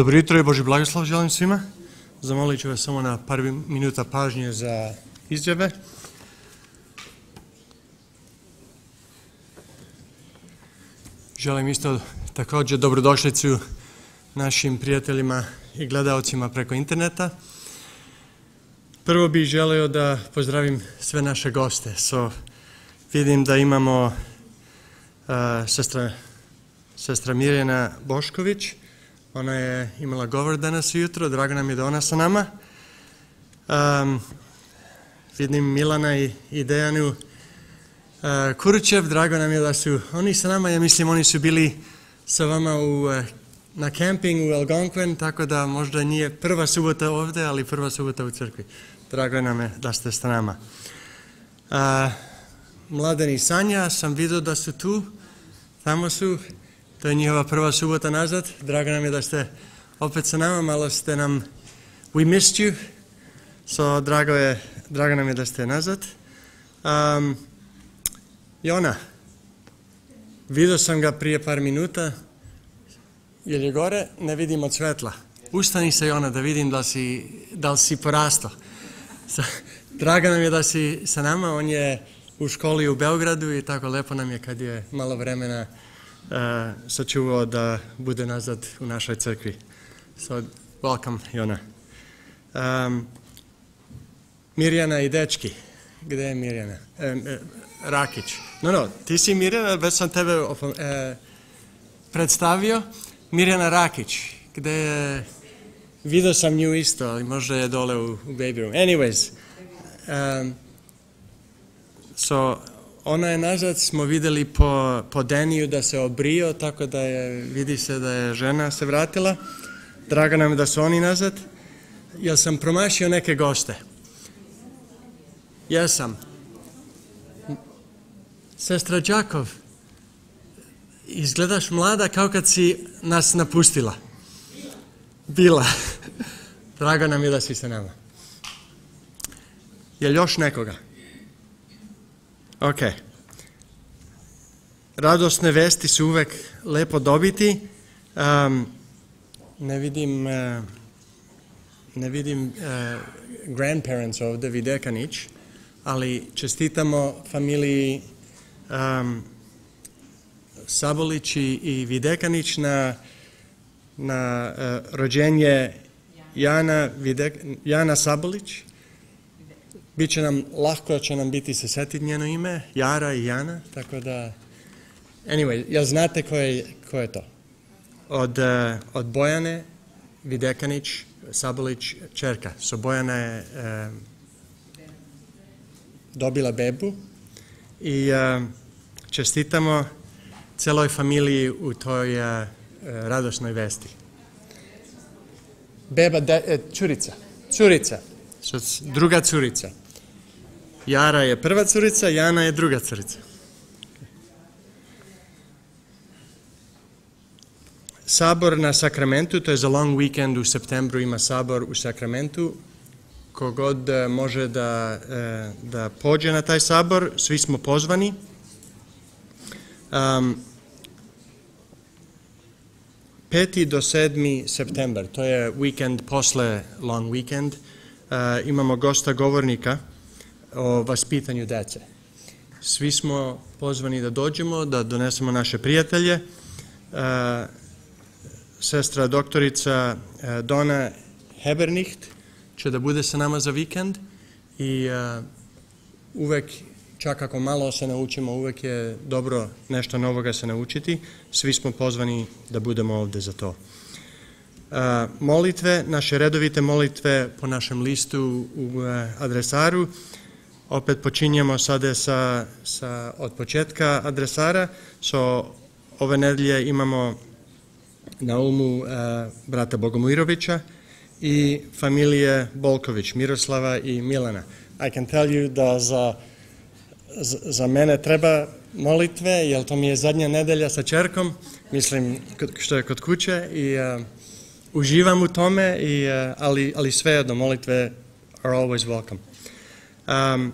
Dobro jutro i Boži blagoslov želim svima. Zamolit ću vas samo na par minuta pažnje za izjave. Želim isto također dobrodošlicu našim prijateljima i gledalcima preko interneta. Prvo bih želio da pozdravim sve naše goste. So, vidim da imamo uh, sestra, sestra Mirjana Bošković, ona je imala govor danas ujutro, drago nam je da ona sa nama. Um, vidim Milana i, i Dejanu uh, Kuručev, drago nam je da su oni sa nama, ja mislim oni su bili sa vama u, uh, na kempingu u Algonquin, tako da možda nije prva subota ovde, ali prva subota u crkvi. Drago nam je da ste sa nama. Uh, Mladen i Sanja, sam vidio da su tu, tamo su, to je njihova prva subota nazad. Drago nam je da ste opet sa nama, malo ste nam, we missed you, so drago, je, drago nam je da ste nazad. Um, Jona, vidio sam ga prije par minuta, jer je gore, ne vidim od svetla. Ustani se Jona da vidim da si, da li si porastao. Drago nam je da si sa nama, on je u školi u Beogradu i tako lepo nam je kad je malo vremena uh, sačuvao da bude nazad u našoj crkvi. So, welcome, Jona. Um, Mirjana i dečki. Gde je Mirjana? E, e, Rakić. No, no, ti si Mirjana, već sam tebe opom, e, predstavio. Mirjana Rakić, gde je... Video sam nju isto, ali možda je dole u, u baby room. Anyways, um, so, ona je nazad, smo videli po, po Deniju da se obrio, tako da je, vidi se da je žena se vratila. Drago nam je da su oni nazad. Jel sam promašio neke goste? Jesam. Sestra Đakov, izgledaš mlada kao kad si nas napustila. Bila. Drago nam je da si sa nama. Jel još nekoga? Ok. Radosne vesti su uvek lepo dobiti. Um, ne vidim uh, ne vidim uh, grandparents ovde, Videkanić, ali čestitamo familiji um, Sabolić i, Videkanić na, na uh, rođenje Jana, Videk, Jana Sabolić. Biće nam, lahko će nam biti se setiti njeno ime, Jara i Jana, tako da... Anyway, jel znate ko je, ko je to? Od, uh, od Bojane Videkanić, Sabolić, čerka. So Bojana je uh, dobila bebu i uh, čestitamo celoj familiji u toj uh, radosnoj vesti. Beba, de, curica, curica, druga curica. Jara je prva curica, Jana je druga curica. Sabor na Sakramentu, to je za long weekend u septembru ima sabor u Sakramentu. Kogod može da, da pođe na taj sabor, svi smo pozvani. Um, 5. do 7. september, to je weekend posle long weekend, uh, imamo gosta govornika o vaspitanju dece. Svi smo pozvani da dođemo, da donesemo naše prijatelje. Uh, sestra doktorica uh, Dona Hebernicht će da bude sa nama za vikend i uh, uvek čak ako malo se naučimo, uvek je dobro nešto novoga se naučiti. Svi smo pozvani da budemo ovde za to. Uh, molitve, naše redovite molitve po našem listu u adresaru. Opet počinjemo sada sa, sa od početka adresara. So, ove nedelje imamo na umu uh, brata Bogomirovića i familije Bolković, Miroslava i Milana. I can tell you da za za mene treba molitve, jer to mi je zadnja nedelja sa čerkom, mislim što je kod kuće i uh, uživam u tome, i, uh, ali, ali svejedno molitve are always welcome. Um,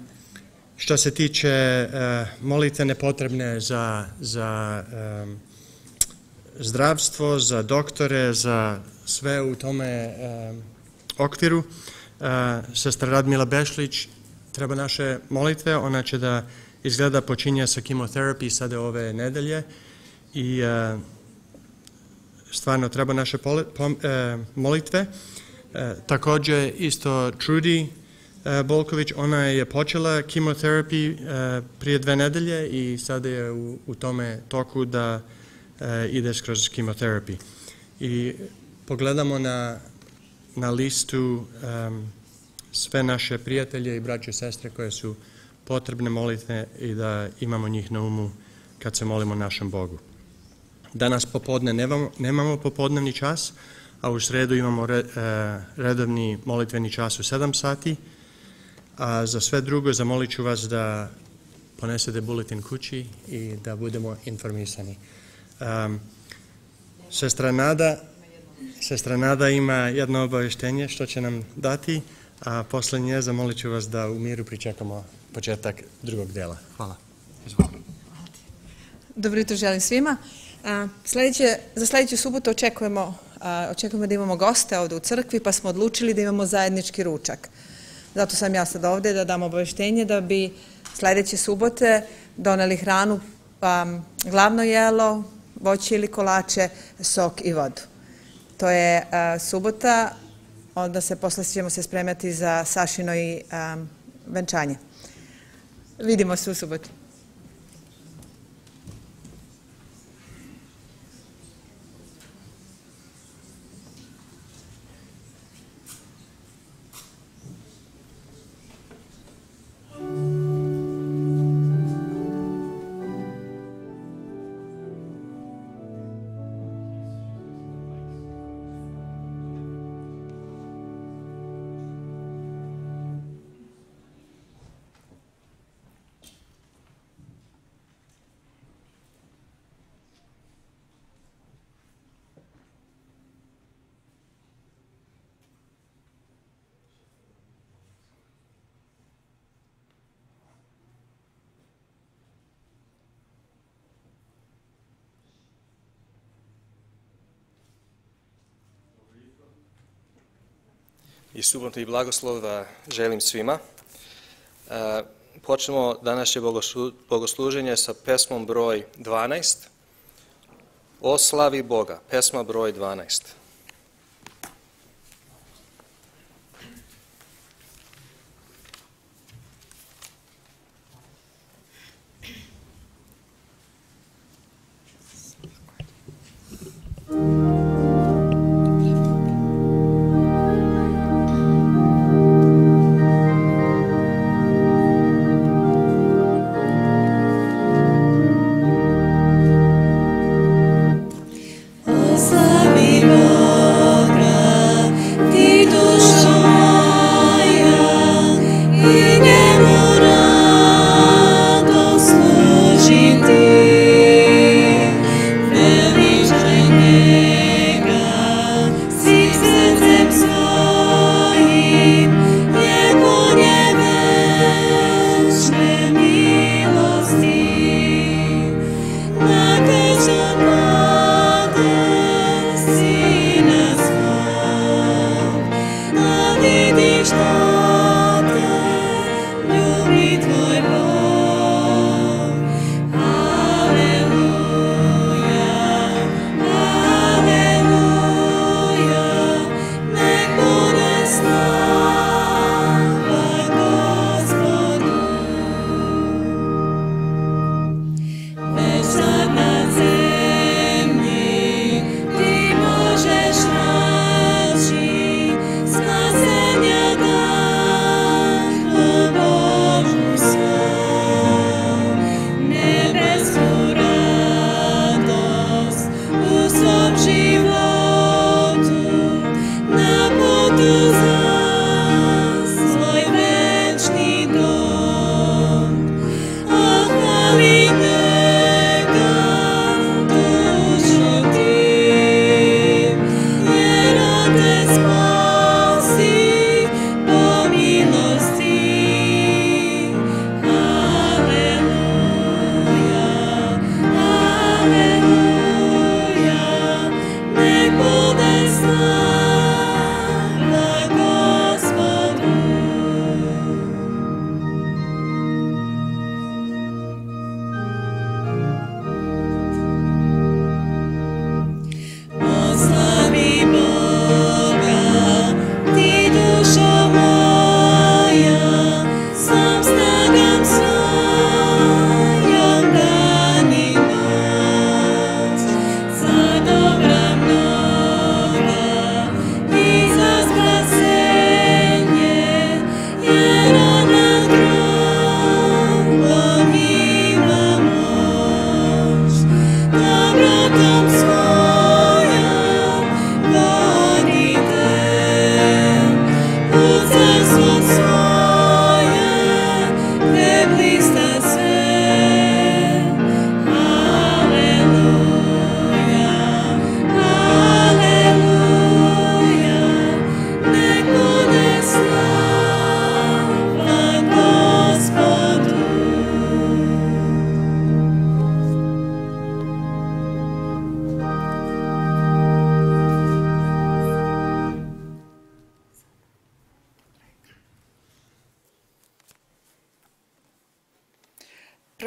što se tiče uh, molitve nepotrebne za, za um, zdravstvo, za doktore, za sve u tome e, okviru. E, sestra Radmila Bešlić treba naše molitve, ona će da izgleda počinje sa kemoterapiji sada ove nedelje i e, stvarno treba naše pom, e, molitve. E, takođe isto Trudy e, Bolković, ona je počela kemoterapiji e, prije dve nedelje i sada je u, u tome toku da e, ide skroz kemoterapiji. I pogledamo na, na listu um, sve naše prijatelje i braće i sestre koje su potrebne molitve i da imamo njih na umu kad se molimo našem Bogu. Danas popodne nemamo, nemamo popodnevni čas, a u sredu imamo re, e, redovni molitveni čas u 7 sati, a za sve drugo zamolit ću vas da ponesete buletin kući i da budemo informisani. Um, sestra Nada Sestra Nada ima jedno obaveštenje što će nam dati, a posle nje zamolit ću vas da u miru pričekamo početak drugog dela. Hvala. Izvolite. Dobro jutro želim svima. Sledeće, za sledeću subotu očekujemo, očekujemo da imamo goste ovde u crkvi, pa smo odlučili da imamo zajednički ručak. Zato sam ja sad ovde da dam obaveštenje da bi sledeće subote doneli hranu, glavno jelo, voće ili kolače, sok i vodu. To je subota, onda se posle ćemo se spremati za Sašino i venčanje. Vidimo se u subotu. I subotu i blagoslov želim svima. E, počnemo današnje bogosluženje sa pesmom broj 12. O slavi Boga, pesma broj 12.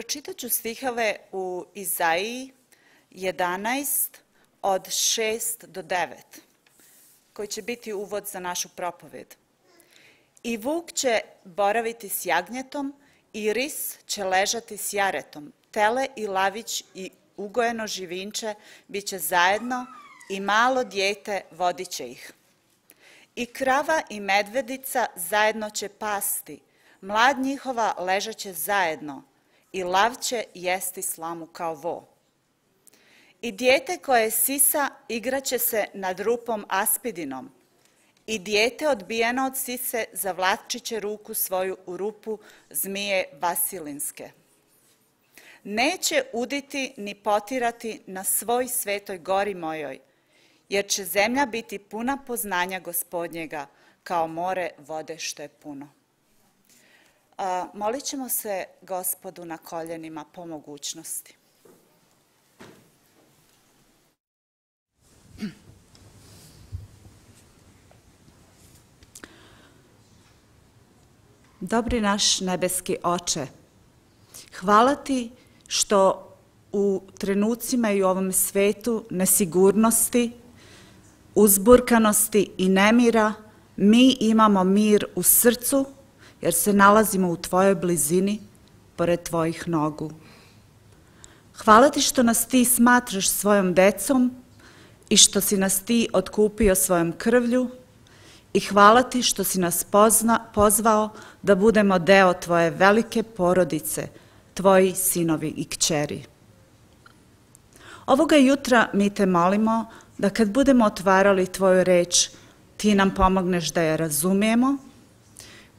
Pročitat ću stihove u Izaiji 11 od 6 do 9, koji će biti uvod za našu propoved. I vuk će boraviti s jagnjetom, i ris će ležati s jaretom, tele i lavić i ugojeno živinče bit će zajedno i malo dijete vodit će ih. I krava i medvedica zajedno će pasti, mlad njihova ležaće zajedno i lav će jesti slamu kao vo. I dijete koje sisa igraće se nad rupom aspidinom, i dijete odbijeno od sise zavlačit će ruku svoju u rupu zmije Vasilinske. Neće uditi ni potirati na svoj svetoj gori mojoj, jer će zemlja biti puna poznanja gospodnjega, kao more vode što je puno. Molit ćemo se gospodu na koljenima po mogućnosti. Dobri naš nebeski oče, hvala ti što u trenucima i u ovom svetu nesigurnosti, uzburkanosti i nemira mi imamo mir u srcu jer se nalazimo u tvojoj blizini pored tvojih nogu. Hvala ti što nas ti smatraš svojom decom i što si nas ti otkupio svojom krvlju i hvala ti što si nas pozna, pozvao da budemo deo tvoje velike porodice, tvoji sinovi i kćeri. Ovoga jutra mi te molimo da kad budemo otvarali tvoju reč, ti nam pomogneš da je razumijemo,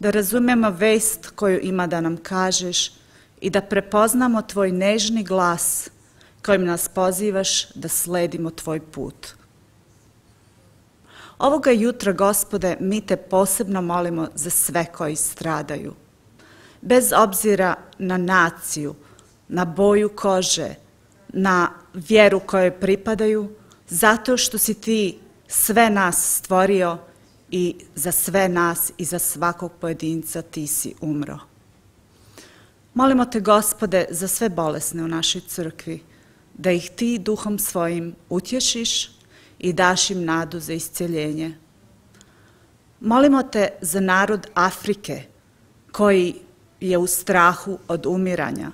da razumijemo vest koju ima da nam kažeš i da prepoznamo tvoj nežni glas kojim nas pozivaš da sledimo tvoj put. Ovoga jutra, gospode, mi te posebno molimo za sve koji stradaju. Bez obzira na naciju, na boju kože, na vjeru kojoj pripadaju, zato što si ti sve nas stvorio i za sve nas i za svakog pojedinca ti si umro. Molimo te, gospode, za sve bolesne u našoj crkvi, da ih ti duhom svojim utješiš, i daš im nadu za isceljenje. Molimo te za narod Afrike koji je u strahu od umiranja.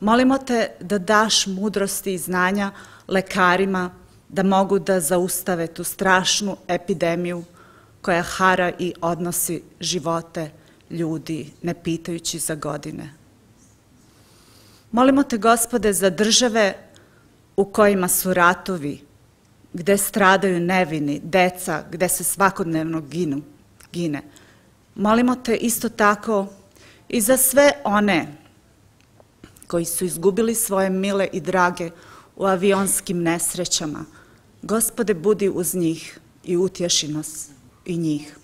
Molimo te da daš mudrosti i znanja lekarima da mogu da zaustave tu strašnu epidemiju koja hara i odnosi živote ljudi, ne pitajući za godine. Molimo te, gospode, za države u kojima su ratovi, gde stradaju nevini, deca, gde se svakodnevno ginu, gine. Molimo te isto tako i za sve one koji su izgubili svoje mile i drage u avionskim nesrećama. Gospode, budi uz njih i utješi nas i njih.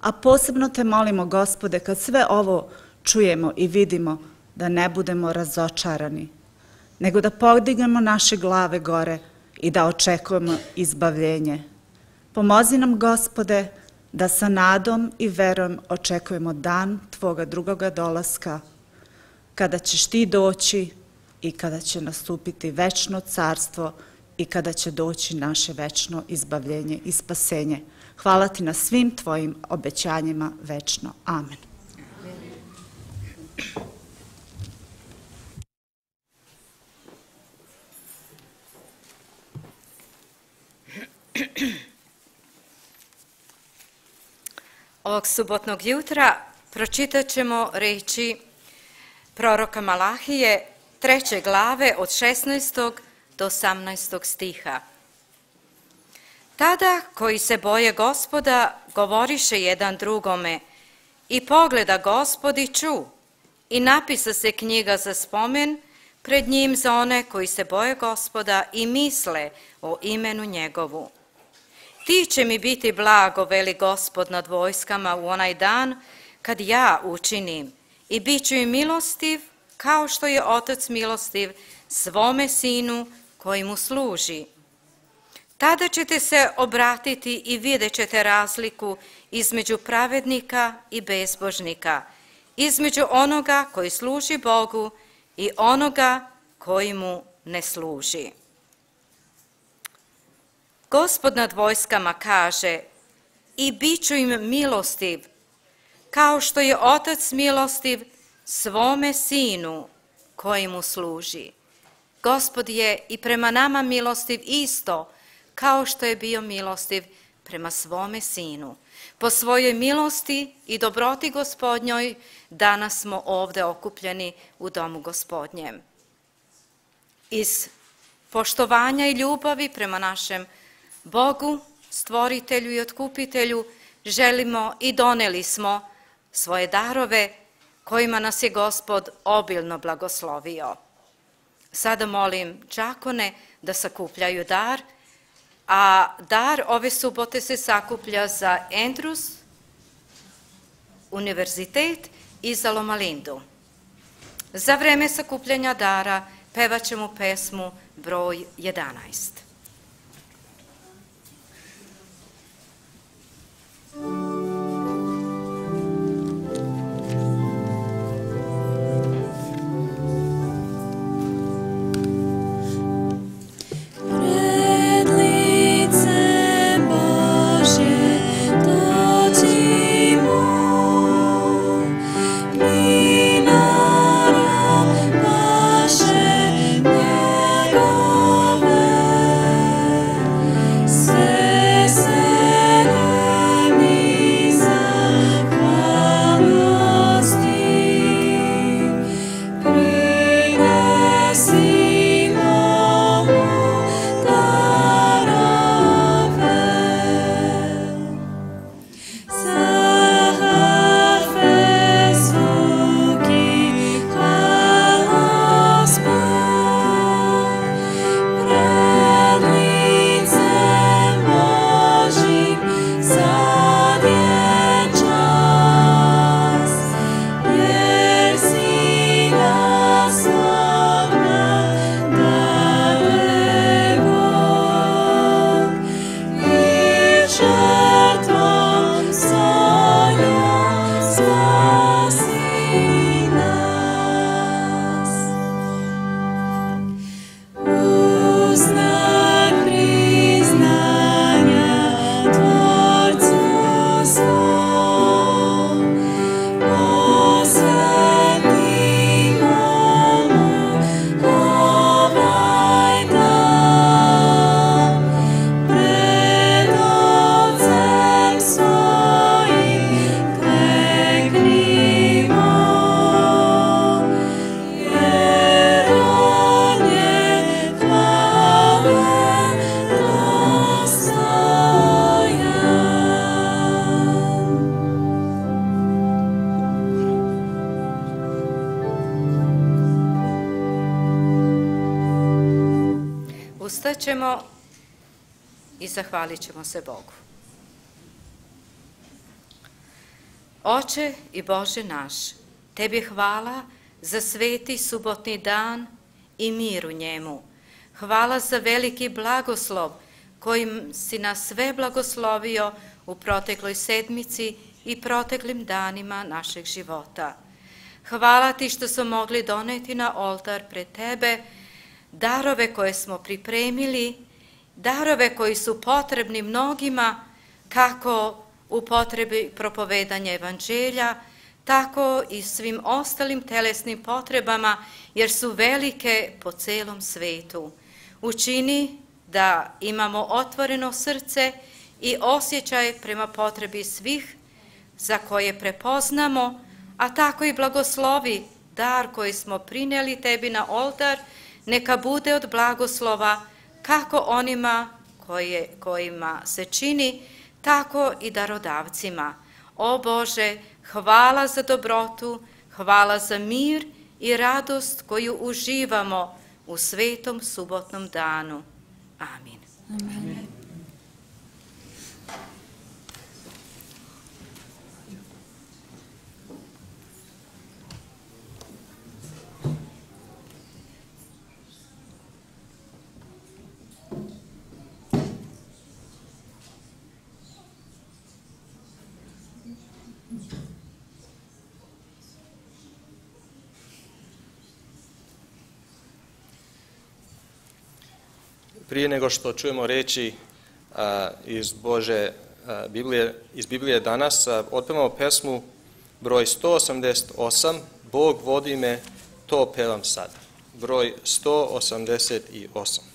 A posebno te molimo, gospode, kad sve ovo čujemo i vidimo, da ne budemo razočarani, nego da podignemo naše glave gore, i da očekujemo izbavljenje. Pomozi nam, gospode, da sa nadom i verom očekujemo dan Tvoga drugoga dolaska, kada ćeš Ti doći i kada će nastupiti večno carstvo i kada će doći naše večno izbavljenje i spasenje. Hvala Ti na svim Tvojim obećanjima večno. Amen. Ovog subotnog jutra pročitat ćemo reći proroka Malahije treće glave od 16. do 18. stiha. Tada koji se boje gospoda govoriše jedan drugome i pogleda gospodi ču i napisa se knjiga za spomen pred njim za one koji se boje gospoda i misle o imenu njegovu. Ti će mi biti blago, veli gospod nad vojskama u onaj dan, kad ja učinim i bit ću im milostiv, kao što je otac milostiv svome sinu koji mu služi. Tada ćete se obratiti i vidjet ćete razliku između pravednika i bezbožnika, između onoga koji služi Bogu i onoga koji mu ne služi. Gospod nad vojskama kaže i bit ću im milostiv, kao što je otac milostiv svome sinu koji mu služi. Gospod je i prema nama milostiv isto, kao što je bio milostiv prema svome sinu. Po svojoj milosti i dobroti gospodnjoj danas smo ovde okupljeni u domu gospodnjem. Iz poštovanja i ljubavi prema našem Bogu, stvoritelju i otkupitelju, želimo i doneli smo svoje darove kojima nas je gospod obilno blagoslovio. Sada molim čakone da sakupljaju dar, a dar ove subote se sakuplja za Andrews, univerzitet i za Lomalindu. Za vreme sakupljanja dara pevat ćemo pesmu broj 11. zahvalit ćemo se Bogu. Oče i Bože naš, Tebi hvala za sveti subotni dan i mir u njemu. Hvala za veliki blagoslov kojim si nas sve blagoslovio u protekloj sedmici i proteklim danima našeg života. Hvala ti što smo mogli doneti na oltar pred Tebe darove koje smo pripremili, darove koji su potrebni mnogima, kako u potrebi propovedanja evanđelja, tako i svim ostalim telesnim potrebama, jer su velike po celom svetu. Učini da imamo otvoreno srce i osjećaj prema potrebi svih za koje prepoznamo, a tako i blagoslovi dar koji smo prineli tebi na oltar, neka bude od blagoslova kako onima koje, kojima se čini, tako i darodavcima. O Bože, hvala za dobrotu, hvala za mir i radost koju uživamo u svetom subotnom danu. Amin. Amin. Prije nego što čujemo reči a, iz Bože a, Biblije, iz Biblije danas, a, otpevamo pesmu broj 188, Bog vodi me, to pevam sad. Broj 188.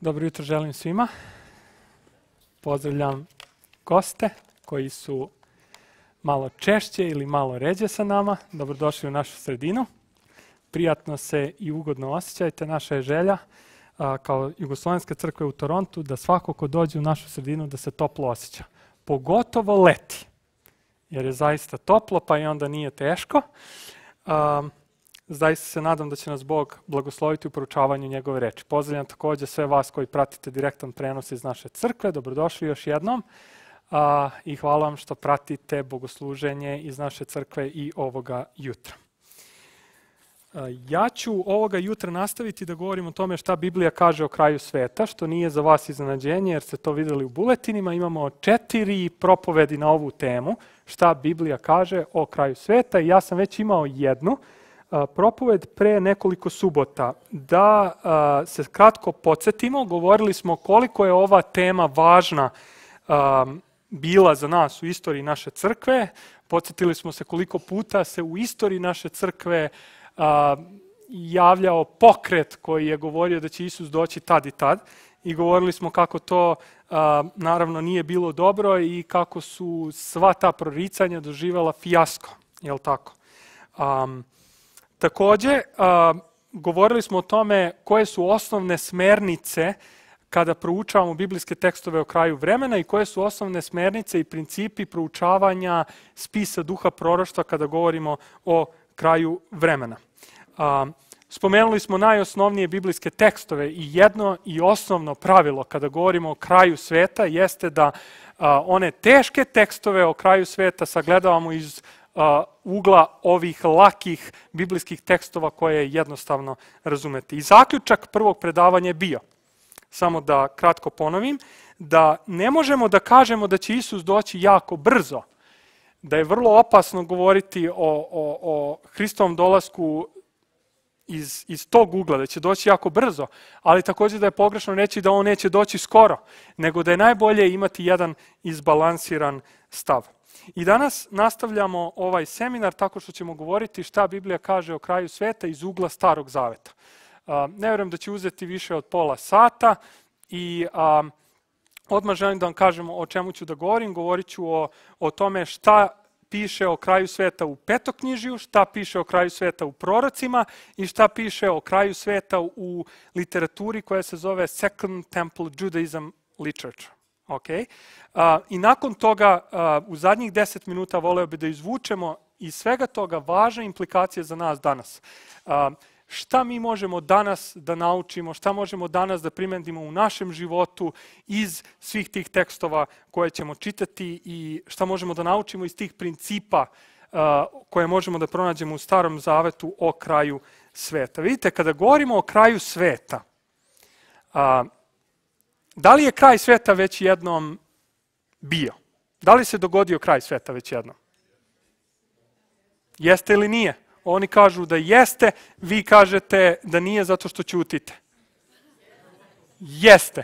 Dobro jutro želim svima. Pozdravljam goste koji su malo češće ili malo ređe sa nama. Dobrodošli u našu sredinu. Prijatno se i ugodno osjećajte. Naša je želja kao Jugoslovenska crkva u Torontu da svako ko dođe u našu sredinu da se toplo osjeća. Pogotovo leti, jer je zaista toplo pa i onda nije teško. Zaista se nadam da će nas Bog blagosloviti u proučavanju njegove reči. Pozdravljam takođe sve vas koji pratite direktan prenos iz naše crkve. Dobrodošli još jednom a, i hvala vam što pratite bogosluženje iz naše crkve i ovoga jutra. Ja ću ovoga jutra nastaviti da govorim o tome šta Biblija kaže o kraju sveta, što nije za vas iznenađenje jer ste to videli u buletinima. Imamo četiri propovedi na ovu temu, šta Biblija kaže o kraju sveta i ja sam već imao jednu propoved pre nekoliko subota. Da se kratko podsjetimo, govorili smo koliko je ova tema važna bila za nas u istoriji naše crkve, podsjetili smo se koliko puta se u istoriji naše crkve javljao pokret koji je govorio da će Isus doći tad i tad. i govorili smo kako to naravno nije bilo dobro i kako su sva ta proricanja doživjela fijasko, jel tako? Um, takođe, govorili smo o tome koje su osnovne smernice kada proučavamo biblijske tekstove o kraju vremena i koje su osnovne smernice i principi proučavanja spisa duha proroštva kada govorimo o kraju vremena. Spomenuli smo najosnovnije biblijske tekstove i jedno i osnovno pravilo kada govorimo o kraju sveta jeste da one teške tekstove o kraju sveta sagledavamo iz ugla ovih lakih biblijskih tekstova koje je jednostavno razumeti. I zaključak prvog predavanja je bio, samo da kratko ponovim, da ne možemo da kažemo da će Isus doći jako brzo, da je vrlo opasno govoriti o, o, o Hristovom dolasku iz, iz tog ugla, da će doći jako brzo, ali takođe da je pogrešno reći da on neće doći skoro, nego da je najbolje imati jedan izbalansiran stav. I danas nastavljamo ovaj seminar tako što ćemo govoriti šta Biblija kaže o kraju sveta iz ugla Starog Zaveta. Ne verujem da će uzeti više od pola sata i odmah želim da vam kažem o čemu ću da govorim. Govorit ću o, o tome šta piše o kraju sveta u petoknjižju, šta piše o kraju sveta u prorocima i šta piše o kraju sveta u literaturi koja se zove Second Temple Judaism Literature. Okay? A, I nakon toga, a, u zadnjih deset minuta voleo bi da izvučemo iz svega toga važne implikacije za nas danas. A, šta mi možemo danas da naučimo, šta možemo danas da primenimo u našem životu iz svih tih tekstova koje ćemo čitati i šta možemo da naučimo iz tih principa koje možemo da pronađemo u Starom Zavetu o kraju sveta. Vidite, kada govorimo o kraju sveta, da li je kraj sveta već jednom bio? Da li se dogodio kraj sveta već jednom? Jeste ili nije? Oni kažu da jeste, vi kažete da nije zato što ćutite. Jeste.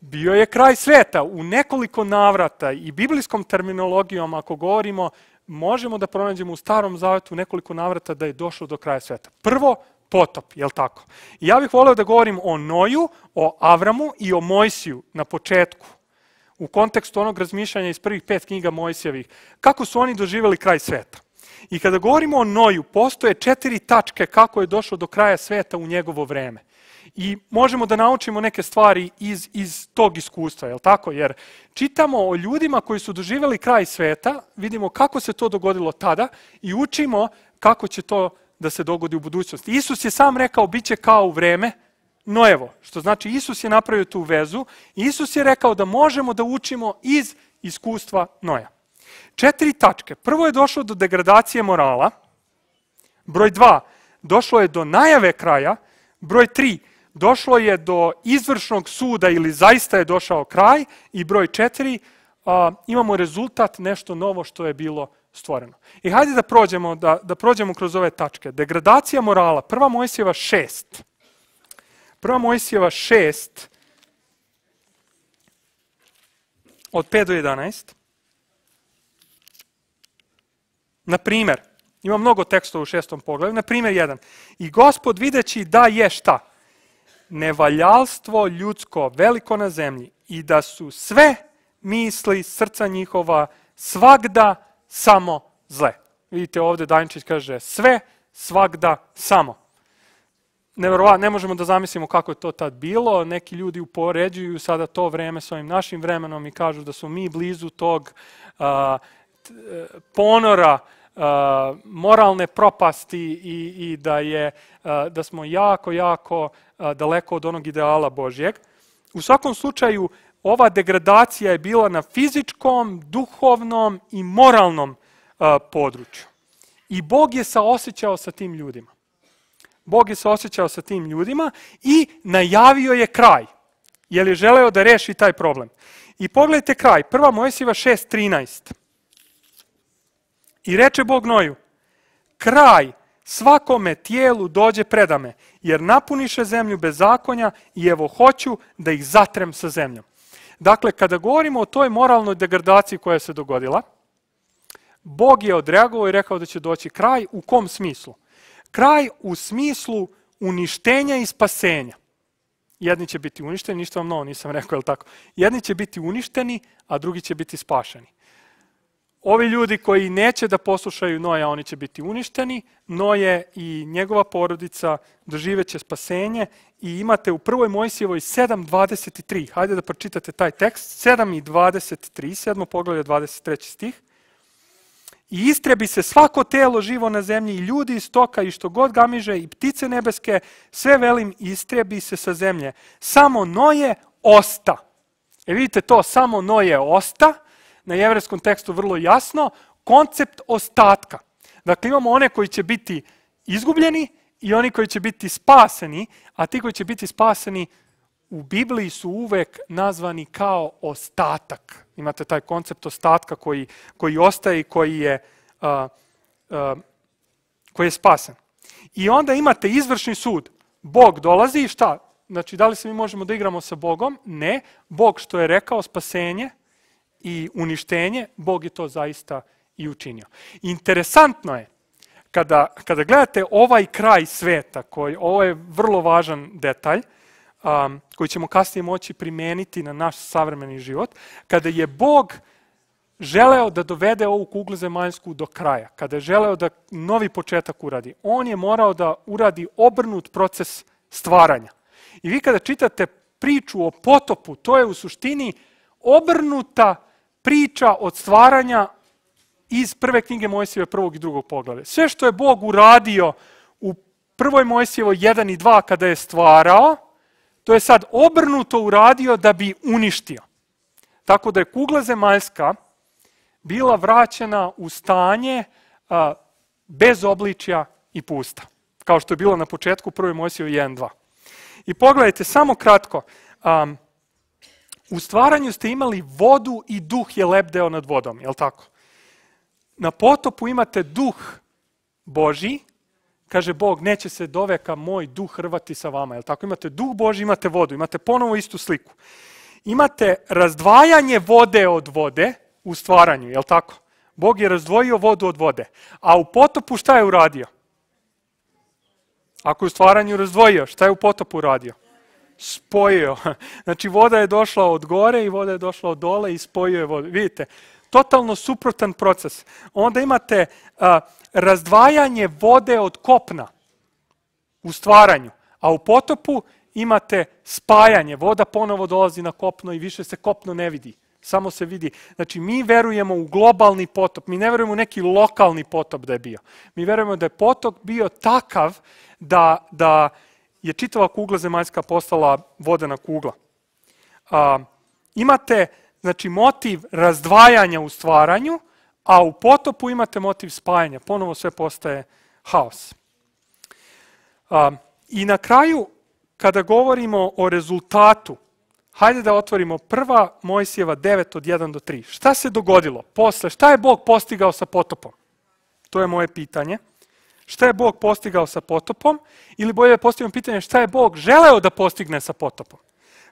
Bio je kraj sveta u nekoliko navrata i biblijskom terminologijom, ako govorimo, možemo da pronađemo u starom zavetu nekoliko navrata da je došlo do kraja sveta. Prvo, potop, je li tako? I ja bih voleo da govorim o Noju, o Avramu i o Mojsiju na početku, u kontekstu onog razmišljanja iz prvih pet knjiga Mojsijevih. Kako su oni doživjeli kraj sveta? I kada govorimo o Noju, postoje četiri tačke kako je došlo do kraja sveta u njegovo vreme. I možemo da naučimo neke stvari iz, iz tog iskustva, je li tako? Jer čitamo o ljudima koji su doživjeli kraj sveta, vidimo kako se to dogodilo tada i učimo kako će to da se dogodi u budućnosti. Isus je sam rekao, bit će kao u vreme Nojevo, što znači Isus je napravio tu vezu. Isus je rekao da možemo da učimo iz iskustva Noja. Četiri tačke. Prvo je došlo do degradacije morala. Broj dva, došlo je do najave kraja. Broj tri, došlo je do izvršnog suda ili zaista je došao kraj. I broj četiri, imamo rezultat, nešto novo što je bilo stvoreno. I hajde da prođemo, da, da prođemo kroz ove tačke. Degradacija morala. Prva Mojsijeva šest. Prva Mojsijeva šest od 5 do 11. Na primer, ima mnogo tekstova u šestom pogledu, na primer jedan. I gospod videći da je šta? Nevaljalstvo ljudsko veliko na zemlji i da su sve misli srca njihova svagda samo zle. Vidite ovde Dančić kaže sve, svagda, samo. Neverovatno, ne možemo da zamislimo kako je to tad bilo. Neki ljudi upoređuju sada to vreme sa ovim našim vremenom i kažu da su mi blizu tog uh, ponora moralne propasti i, i da, je, da smo jako, jako daleko od onog ideala Božjeg. U svakom slučaju, ova degradacija je bila na fizičkom, duhovnom i moralnom području. I Bog je saosećao sa tim ljudima. Bog je saosećao sa tim ljudima i najavio je kraj. Jer je želeo da reši taj problem. I pogledajte kraj. Prva Mojsiva 6.13. I reče Bog Noju, kraj svakome tijelu dođe predame, jer napuniše zemlju bez zakonja i evo hoću da ih zatrem sa zemljom. Dakle, kada govorimo o toj moralnoj degradaciji koja se dogodila, Bog je odreagovao i rekao da će doći kraj. U kom smislu? Kraj u smislu uništenja i spasenja. jedni će biti uništeni, ništa vam novo nisam rekao, je tako? Jedni će biti uništeni, a drugi će biti spašeni. Ovi ljudi koji neće da poslušaju Noja, oni će biti uništeni. Noje i njegova porodica doživeće spasenje i imate u prvoj Mojsijevoj 7.23. Hajde da pročitate taj tekst. 7.23, 7. poglavlje 23. stih. I istrebi se svako telo živo na zemlji, i ljudi iz stoka, i što god gamiže, i ptice nebeske, sve velim, istrebi se sa zemlje. Samo Noje osta. E vidite to, samo Noje osta, na jevrejskom tekstu vrlo jasno, koncept ostatka. Dakle, imamo one koji će biti izgubljeni i oni koji će biti spaseni, a ti koji će biti spaseni u Bibliji su uvek nazvani kao ostatak. Imate taj koncept ostatka koji, koji ostaje i koji je, uh, uh, koji je spasen. I onda imate izvršni sud. Bog dolazi i šta? Znači, da li se mi možemo da igramo sa Bogom? Ne. Bog što je rekao spasenje i uništenje, Bog je to zaista i učinio. Interesantno je, kada, kada gledate ovaj kraj sveta, koji, ovo je vrlo važan detalj, um, koji ćemo kasnije moći primeniti na naš savremeni život, kada je Bog želeo da dovede ovu kuglu zemaljsku do kraja, kada je želeo da novi početak uradi, on je morao da uradi obrnut proces stvaranja. I vi kada čitate priču o potopu, to je u suštini obrnuta priča od stvaranja iz prve knjige Mojsijeve prvog i drugog poglave. Sve što je Bog uradio u prvoj Mojsijevoj 1 i 2 kada je stvarao, to je sad obrnuto uradio da bi uništio. Tako da je kugla zemaljska bila vraćena u stanje bez obličja i pusta. Kao što je bilo na početku prve Mojsijeve 1 2. I pogledajte, samo kratko, um, u stvaranju ste imali vodu i duh je lebdeo nad vodom, je li tako? Na potopu imate duh Boži, kaže Bog, neće se doveka moj duh hrvati sa vama, je li tako? Imate duh Boži, imate vodu, imate ponovo istu sliku. Imate razdvajanje vode od vode u stvaranju, je li tako? Bog je razdvojio vodu od vode. A u potopu šta je uradio? Ako je u stvaranju razdvojio, šta je u potopu uradio? Spojio. Znači, voda je došla od gore i voda je došla od dole i spojio je vodu. Vidite, totalno suprotan proces. Onda imate a, razdvajanje vode od kopna u stvaranju, a u potopu imate spajanje. Voda ponovo dolazi na kopno i više se kopno ne vidi. Samo se vidi. Znači, mi verujemo u globalni potop. Mi ne verujemo u neki lokalni potop da je bio. Mi verujemo da je potop bio takav da, da je čitava kugla zemaljska postala vodena kugla. A, imate znači, motiv razdvajanja u stvaranju, a u potopu imate motiv spajanja. Ponovo sve postaje haos. A, I na kraju, kada govorimo o rezultatu, hajde da otvorimo prva Mojsijeva 9 od 1 do 3. Šta se dogodilo posle? Šta je Bog postigao sa potopom? To je moje pitanje šta je Bog postigao sa potopom, ili bolje da postavimo pitanje šta je Bog želeo da postigne sa potopom.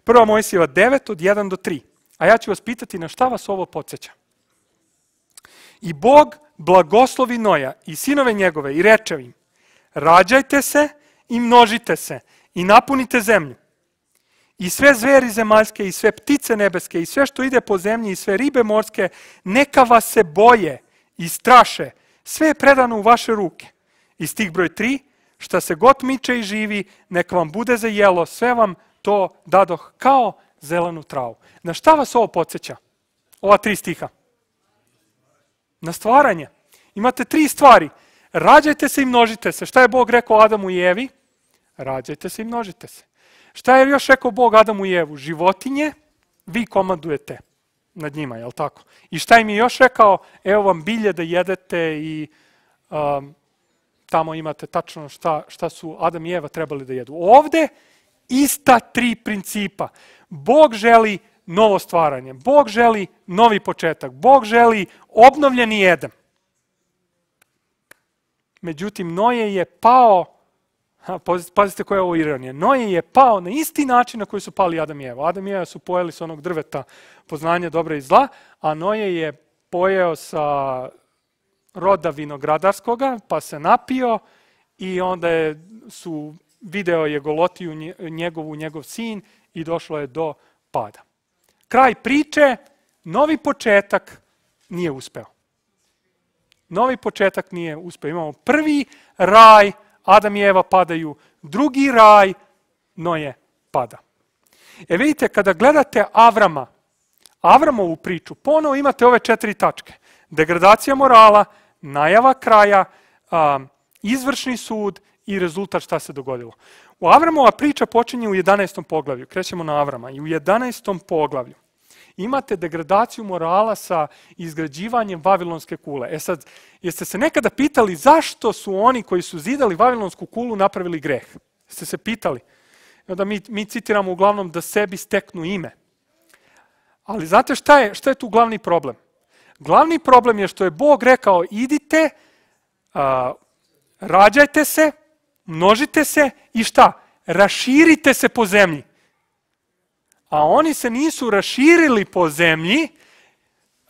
Prva Mojsijeva 9 od 1 do 3. A ja ću vas pitati na šta vas ovo podsjeća. I Bog blagoslovi Noja i sinove njegove i reče im, rađajte se i množite se i napunite zemlju. I sve zveri zemaljske i sve ptice nebeske i sve što ide po zemlji i sve ribe morske, neka vas se boje i straše. Sve je predano u vaše ruke. I stih broj 3, šta se god miče i živi, nek vam bude za jelo, sve vam to dadoh kao zelenu travu. Na šta vas ovo podsjeća? Ova tri stiha. Na stvaranje. Imate tri stvari. Rađajte se i množite se. Šta je Bog rekao Adamu i Evi? Rađajte se i množite se. Šta je još rekao Bog Adamu i Evu? Životinje, vi komandujete nad njima, je li tako? I šta im je još rekao? Evo vam bilje da jedete i um, tamo imate tačno šta, šta su Adam i Eva trebali da jedu. Ovde ista tri principa. Bog želi novo stvaranje, Bog želi novi početak, Bog želi obnovljeni Edem. Međutim, Noje je pao, pazite koja je ovo ironija, Noje je pao na isti način na koji su pali Adam i Eva. Adam i Eva su pojeli sa onog drveta poznanja dobra i zla, a Noje je pojeo sa roda vinogradarskoga, pa se napio i onda je, su video je golotiju njegovu, njegov sin i došlo je do pada. Kraj priče, novi početak nije uspeo. Novi početak nije uspeo. Imamo prvi raj, Adam i Eva padaju, drugi raj, Noje pada. E vidite, kada gledate Avrama, Avramovu priču, ponovo imate ove četiri tačke. Degradacija morala, najava kraja, izvršni sud i rezultat šta se dogodilo. U Avramova priča počinje u 11. poglavlju. Krećemo na Avrama. I u 11. poglavlju imate degradaciju morala sa izgrađivanjem Vavilonske kule. E sad, jeste se nekada pitali zašto su oni koji su zidali Vavilonsku kulu napravili greh? Jeste se pitali? Onda mi, mi citiramo uglavnom da sebi steknu ime. Ali znate šta je, šta je tu glavni problem? Glavni problem je što je Bog rekao idite, a, rađajte se, množite se i šta? Raširite se po zemlji. A oni se nisu raširili po zemlji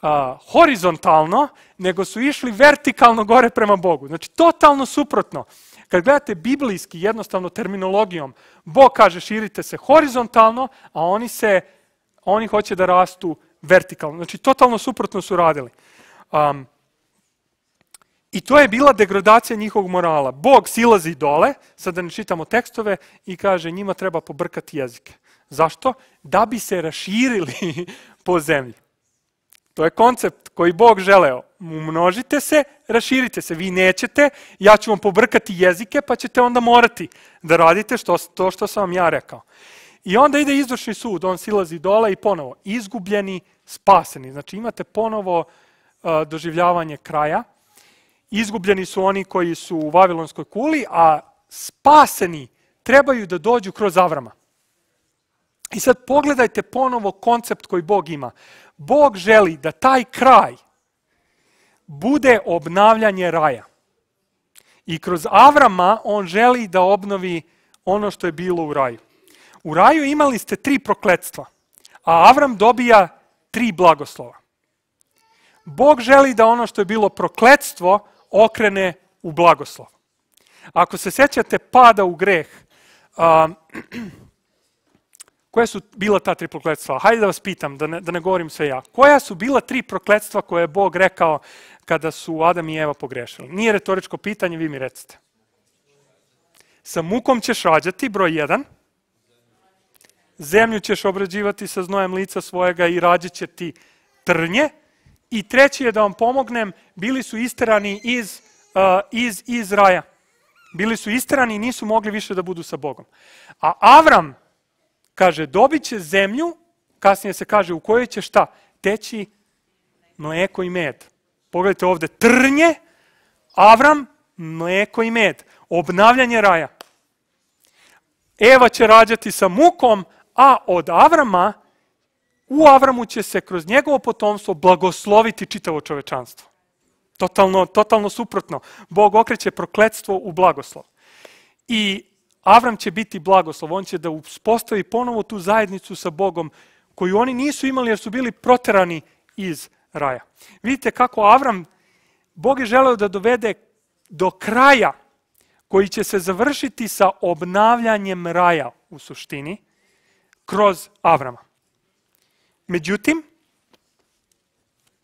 a, horizontalno, nego su išli vertikalno gore prema Bogu. Znači, totalno suprotno. Kad gledate biblijski, jednostavno terminologijom, Bog kaže širite se horizontalno, a oni se, oni hoće da rastu vertikalno. Znači, totalno suprotno su radili. Um, I to je bila degradacija njihovog morala. Bog silazi dole, sad da ne čitamo tekstove, i kaže njima treba pobrkati jezike. Zašto? Da bi se raširili po zemlji. To je koncept koji Bog želeo. Umnožite se, raširite se. Vi nećete, ja ću vam pobrkati jezike, pa ćete onda morati da radite što, to što sam vam ja rekao. I onda ide izvršni sud, on silazi dole i ponovo, izgubljeni, spaseni. Znači imate ponovo uh, doživljavanje kraja. Izgubljeni su oni koji su u Vavilonskoj kuli, a spaseni trebaju da dođu kroz Avrama. I sad pogledajte ponovo koncept koji Bog ima. Bog želi da taj kraj bude obnavljanje raja. I kroz Avrama on želi da obnovi ono što je bilo u raju. U raju imali ste tri prokletstva, a Avram dobija tri blagoslova. Bog želi da ono što je bilo prokletstvo okrene u blagoslov. Ako se sećate pada u greh, um, Koje su bila ta tri prokletstva? Hajde da vas pitam, da ne, da ne govorim sve ja. Koja su bila tri prokletstva koje je Bog rekao kada su Adam i Eva pogrešili? Nije retoričko pitanje, vi mi recite. Sa mukom ćeš rađati, broj jedan. Zemlju ćeš obrađivati sa znojem lica svojega i rađat će ti trnje. I treći je da vam pomognem, bili su isterani iz, uh, iz, iz raja. Bili su isterani i nisu mogli više da budu sa Bogom. A Avram, Kaže, dobit će zemlju, kasnije se kaže u kojoj će šta? Teći mleko i med. Pogledajte ovde, trnje, Avram, mleko i med. Obnavljanje raja. Eva će rađati sa mukom, a od Avrama, u Avramu će se kroz njegovo potomstvo blagosloviti čitavo čovečanstvo. Totalno, totalno suprotno. Bog okreće prokledstvo u blagoslov. I Avram će biti blagoslov, on će da uspostavi ponovo tu zajednicu sa Bogom koju oni nisu imali jer su bili proterani iz raja. Vidite kako Avram, Bog je želeo da dovede do kraja koji će se završiti sa obnavljanjem raja u suštini kroz Avrama. Međutim,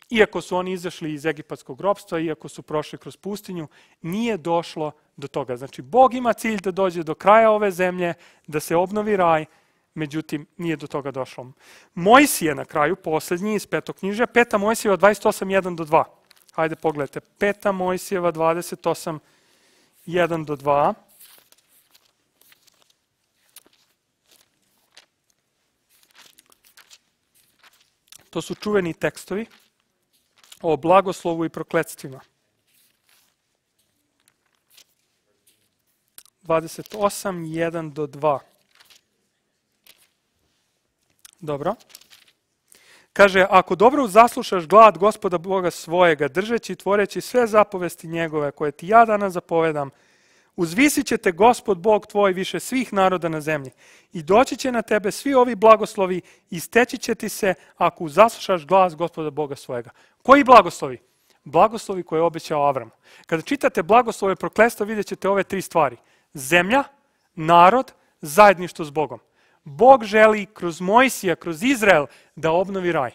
iako su oni izašli iz egipatskog ropstva, iako su prošli kroz pustinju, nije došlo do toga. Znači, Bog ima cilj da dođe do kraja ove zemlje, da se obnovi raj, međutim, nije do toga došlo. Mojsije na kraju, poslednji iz petog knjiža, peta Mojsijeva 28, 1 do 2. Hajde pogledajte, peta Mojsijeva 28, 1 do 2. To su čuveni tekstovi o blagoslovu i prokletstvima. 28, 1 do 2. Dobro. Kaže, ako dobro zaslušaš glad gospoda Boga svojega, držeći i tvoreći sve zapovesti njegove koje ti ja danas zapovedam, uzvisit će te gospod Bog tvoj više svih naroda na zemlji i doći će na tebe svi ovi blagoslovi i steći će ti se ako zaslušaš glas gospoda Boga svojega. Koji blagoslovi? Blagoslovi koje je obećao Avram. Kada čitate blagoslove proklestva vidjet ćete ove tri stvari – zemlja, narod, zajedništvo s Bogom. Bog želi kroz Mojsija, kroz Izrael da obnovi raj.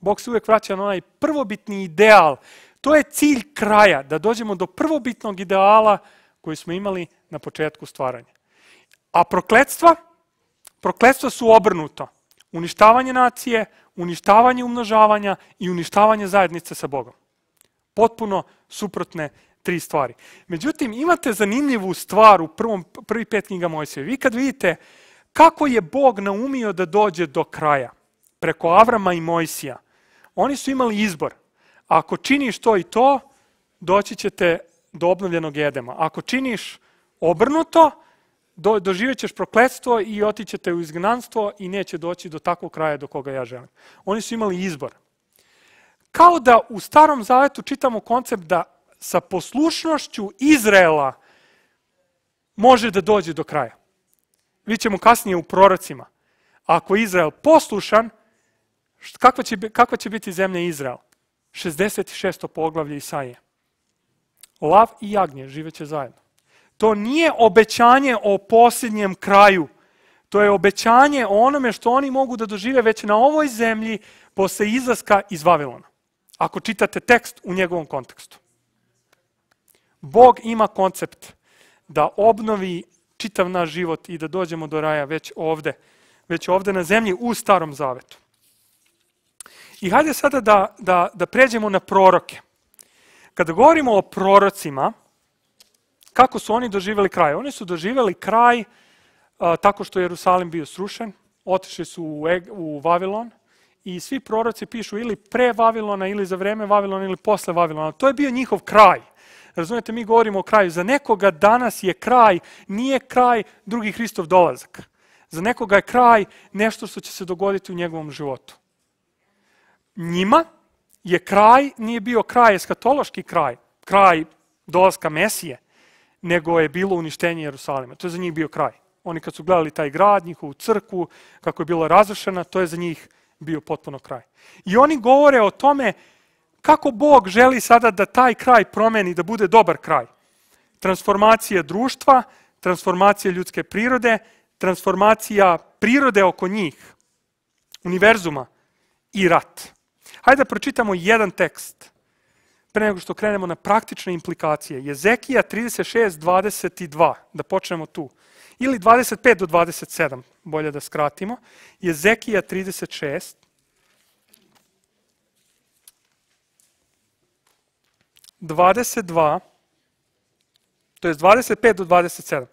Bog se uvek vraća na onaj prvobitni ideal. To je cilj kraja, da dođemo do prvobitnog ideala koji smo imali na početku stvaranja. A prokledstva? Prokledstva su obrnuto. Uništavanje nacije, uništavanje umnožavanja i uništavanje zajednice sa Bogom. Potpuno suprotne tri stvari. Međutim, imate zanimljivu stvar u prvom, prvi pet knjiga Mojsije. Vi kad vidite kako je Bog naumio da dođe do kraja, preko Avrama i Mojsija, oni su imali izbor. Ako činiš to i to, doći ćete do obnovljenog jedema. Ako činiš obrnuto, do, doživjet ćeš prokletstvo i otićete u izgnanstvo i neće doći do takvog kraja do koga ja želim. Oni su imali izbor. Kao da u starom zavetu čitamo koncept da sa poslušnošću Izraela može da dođe do kraja. Vi ćemo kasnije u prorocima. Ako je Izrael poslušan, kakva će, kakva će biti zemlja Izrael? 66. poglavlje Isaije. Lav i jagnje živeće zajedno. To nije obećanje o posljednjem kraju. To je obećanje o onome što oni mogu da dožive već na ovoj zemlji posle izlaska iz Vavilona. Ako čitate tekst u njegovom kontekstu. Bog ima koncept da obnovi čitav naš život i da dođemo do raja već ovde, već ovde na zemlji u starom zavetu. I hajde sada da, da, da pređemo na proroke. Kada govorimo o prorocima, kako su oni doživjeli kraj? Oni su doživjeli kraj a, tako što je Jerusalim bio srušen, otišli su u, Eg, u Vavilon i svi proroci pišu ili pre Vavilona ili za vreme Vavilona ili posle Vavilona. To je bio njihov kraj. Razumete, mi govorimo o kraju. Za nekoga danas je kraj, nije kraj drugi Hristov dolazak. Za nekoga je kraj nešto što će se dogoditi u njegovom životu. Njima je kraj, nije bio kraj, eskatološki kraj, kraj dolaska Mesije, nego je bilo uništenje Jerusalima. To je za njih bio kraj. Oni kad su gledali taj grad, njihovu crkvu, kako je bila razrušena, to je za njih bio potpuno kraj. I oni govore o tome kako Bog želi sada da taj kraj promeni, da bude dobar kraj. Transformacija društva, transformacija ljudske prirode, transformacija prirode oko njih, univerzuma i rat. Hajde da pročitamo jedan tekst pre nego što krenemo na praktične implikacije. Jezekija 36, 22, da počnemo tu. Ili 25 do 27, bolje da skratimo. Jezekija 36, dvadeset dva, to je 25 do 27.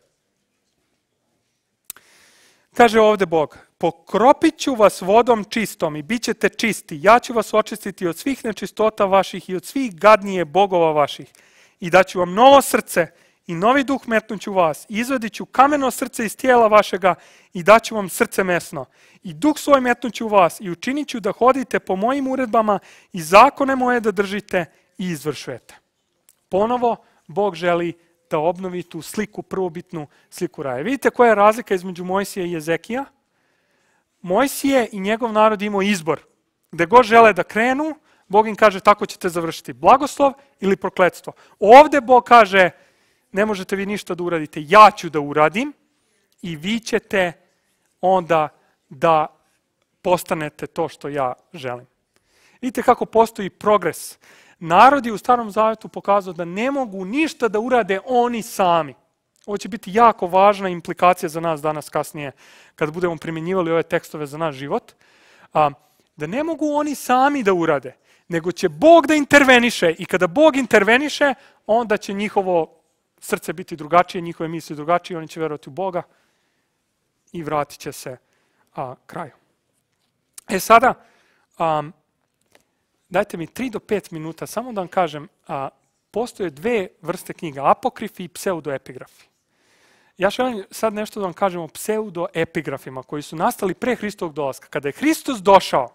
Kaže ovde Bog, pokropit ću vas vodom čistom i bit ćete čisti. Ja ću vas očistiti od svih nečistota vaših i od svih gadnije bogova vaših. I daću vam novo srce i novi duh metnuću vas. I izvadit ću kameno srce iz tijela vašega i daću vam srce mesno. I duh svoj metnuću vas i učinit ću da hodite po mojim uredbama i zakone moje da držite i izvršujete. Ponovo, Bog želi da obnovi tu sliku, prvobitnu sliku raja. Vidite koja je razlika između Mojsija i Jezekija? Mojsije i njegov narod imao izbor. Gde god žele da krenu, Bog im kaže tako ćete završiti blagoslov ili prokledstvo. Ovde Bog kaže ne možete vi ništa da uradite, ja ću da uradim i vi ćete onda da postanete to što ja želim. Vidite kako postoji progres. Narod je u Starom Zavetu pokazao da ne mogu ništa da urade oni sami. Ovo će biti jako važna implikacija za nas danas kasnije, kad budemo primjenjivali ove tekstove za naš život, da ne mogu oni sami da urade, nego će Bog da interveniše i kada Bog interveniše, onda će njihovo srce biti drugačije, njihove misli drugačije, oni će verovati u Boga i vratit će se a, kraju. E sada, a, dajte mi 3 do 5 minuta, samo da vam kažem, a, postoje dve vrste knjiga, apokrifi i pseudoepigrafi. Ja želim sad nešto da vam kažem o pseudoepigrafima koji su nastali pre Hristovog dolaska. Kada je Hristos došao,